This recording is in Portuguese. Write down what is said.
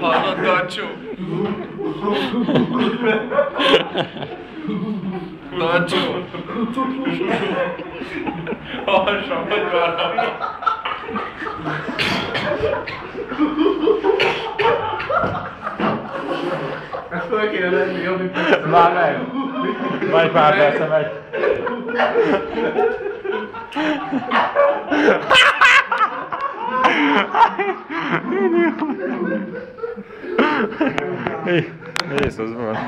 Fala, Dátio. Dátio. Ó, chama agora. Foi aqui, né? Eu me Vai, velho. Vai pra festa, vai. Isso, os mano.